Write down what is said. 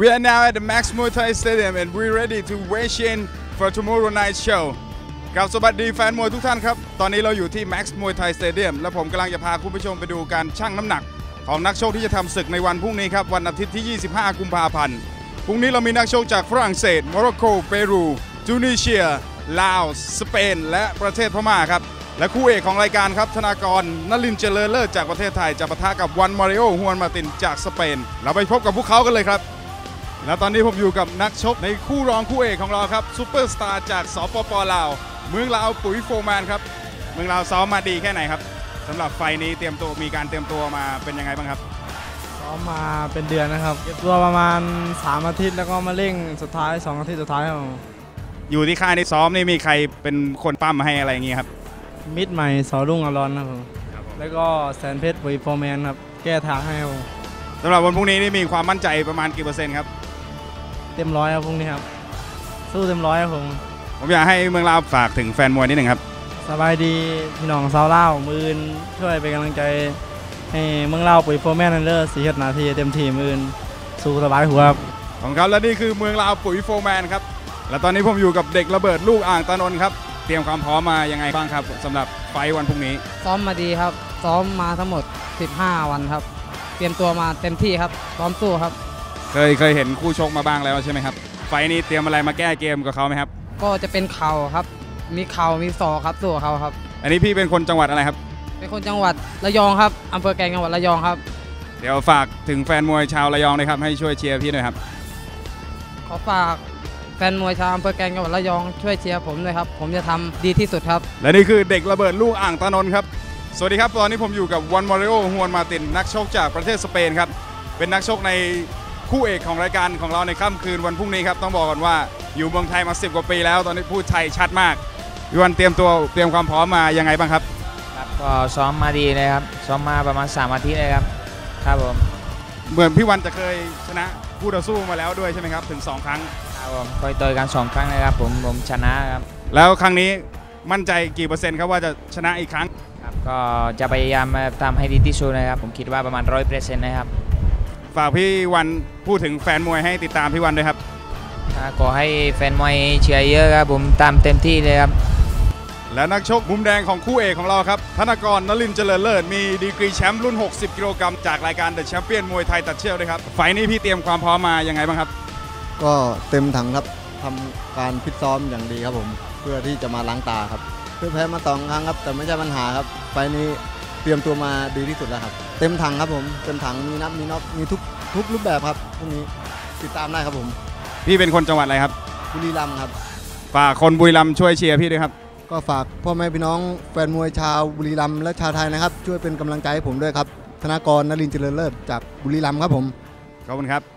We are now at the Max Muay Thai Stadium and we're ready to weigh in for tomorrow night show ครับสวัสดีแฟนมวยทุกท่านครับ ตอนนี้เราอยู่ที่ Max Muay Thai Stadium และผมกำลังจะพาคุณผู้ชมไปดูการชั่งน้ำหนัก ของนักชกที่จะทำศึกในวันพรุ่งนี้ครับ วันอาทิตย์ที่ 25 กุมภาพันธ์ พรุ่งนี้เรามีนักชกจากฝรั่งเศส โมร็อกโก เปรู ตูนิเซีย ลาว สเปน และประเทศพม่าครับ และคู่เอกของรายการครับ ธนากรนลินเจริญเลิศจากประเทศไทย จะปะทะกับวันมาริโอฮวนมาตินจากสเปน เราไปพบกับพวกเขากันเลยครับ และตอนนี้ผมอยู่กับนักชกในคู่รองคู่เอกของเราครับซูเปอร์สตาร์จากสปปลาวเมืองลาวปุ๋ยโฟร์แมนครับเมืองลาวซ้อมมาดีแค่ไหนครับสำหรับ fight นี้เตรียมตัวมีการเตรียมตัวมาเป็นยังไงบ้างครับซ้อมมาเป็นเดือนนะครับเก็บตัวประมาณ 3 อาทิตย์แล้วก็มาเร่งสุดท้าย 2 อาทิตย์สุดท้ายครับผมอยู่ที่ค่ายในซ้อมนี่มีใครเป็นคนปั้มมาให้อะไรอย่างงี้ครับมิดใหม่สอรุ่งอรอนครับผมแล้วก็แสนเพชรปุ๋ยโฟร์แมนครับแก้ทางให้ครับผมสำหรับวันพรุ่งนี้นี่มีความมั่นใจประมาณกี่เปอร์เซ็นต์ครับ เต็มร้อยครับพรุ่งนี้ครับ สู้เต็มร้อยครับผม ผมอยากให้เมืองลาวฝากถึงแฟนมวยนิดหนึ่งครับ สบายดีพี่น้องซาวลาวมื้ออื่นช่วยเป็นกำลังใจ ให้เมืองลาวปุ๋ยโฟร์แมนแน่เด้อสิเฮ็ดหน้าที่เต็มที่มื้ออื่นสู้สบายหัวครับของเขาและนี่คือเมืองลาวปุ๋ยโฟร์แมนครับและตอนนี้ผมอยู่กับเด็กระเบิดลูกอ่างตานนท์ครับเตรียมความพร้อมมายังไงบ้างครับสำหรับ fight วันพรุ่งนี้ ซ้อมมาดีครับ ซ้อมมาทั้งหมด 15 วันครับ เตรียมตัวมาเต็มที่ครับซ้อมสู้ครับ เคยเคยเห็นคู่ชกมาบ้างแล้วใช่ไหมครับ ไฟท์นี้เตรียมอะไรมาแก้เกมกับเขาไหมครับ ก็จะเป็นเข่าครับ มีเข่ามีศอกครับสู้กับเขาครับ อันนี้พี่เป็นคนจังหวัดอะไรครับ เป็นคนจังหวัดระยองครับอำเภอแกลงจังหวัดระยองครับ เดี๋ยวฝากถึงแฟนมวยชาวระยองเลยครับ ให้ช่วยเชียร์พี่หน่อยครับ ขอฝากแฟนมวยชาวอำเภอแกลงจังหวัดระยองช่วยเชียร์ผมด้วยครับ ผมจะทำดีที่สุดครับ และนี่คือเด็กระเบิดลูกอ่างตานนท์ครับ สวัสดีครับ ตอนนี้ผมอยู่กับวันมาริโอฮวนมาตินนักชกจากประเทศสเปนครับ เป็นนักชกใน คู่เอกของรายการของเราในค่ำคืนวันพรุ่งนี้ครับต้องบอกกันว่าอยู่เมืองไทยมา10กว่าปีแล้วตอนนี้พูดไทยชัดมากพี่วันเตรียมตัวเตรียมความพร้อมมายังไงบ้างครับครับก็ซ้อมมาดีเลยครับซ้อมมาประมาณ3อาทิตย์เลยครับครับผมเหมือนพี่วันจะเคยชนะคู่ต่อสู้มาแล้วด้วยใช่ไหมครับถึง 2 ครั้งครับผมคอยต่อยกันสองครั้งเลยครับผมผมชนะครับแล้วครั้งนี้มั่นใจกี่เปอร์เซ็นต์ครับว่าจะชนะอีกครั้งครับก็จะพยายามทำให้ดีที่สุดนะครับ ผมคิดว่าประมาณร้อยเปอร์เซ็นต์นะครับ ฝากพี่วันพูดถึงแฟนมวยให้ติดตามพี่วันด้วยครับอ่าขอให้แฟนมวยเชียร์เยอะครับผมตามเต็มที่เลยครับ และนักชกมุมแดงของคู่เอกของเราครับธนากรนลินทร์เจริญเลิศมีดีกรีแชมป์รุ่น 60 กิโลกรัมจากรายการ The Champion มวยไทยตัดเชือกด้วยครับ fight นี้พี่เตรียมความพร้อมมายังไงบ้างครับ ก็เต็มถังครับทำการฟิตซ้อมอย่างดีครับผม เพื่อที่จะมาล้างตาครับเพื่อแพ้มาสองครั้งครับ แต่ไม่ใช่ปัญหาครับไฟล์นี้ เตรียมตัวมาดีที่สุดแล้วครับ เต็มถังครับผมเต็มถังมีนับมีน็อกมีทุกทุกรูปแบบครับพวกนี้ติดตามได้ครับผมพี่เป็นคนจังหวัดอะไรครับบุรีรัมย์ครับ ฝากคนบุรีรัมย์ช่วยเชียร์พี่ด้วยครับ ก็ฝากพ่อแม่พี่น้องแฟนมวยชาวบุรีรัมย์และชาวไทยนะครับ ช่วยเป็นกำลังใจให้ผมด้วยครับ ธนากรนลินทร์เจริญเลิศจากบุรีรัมย์ครับผมขอบคุณครับ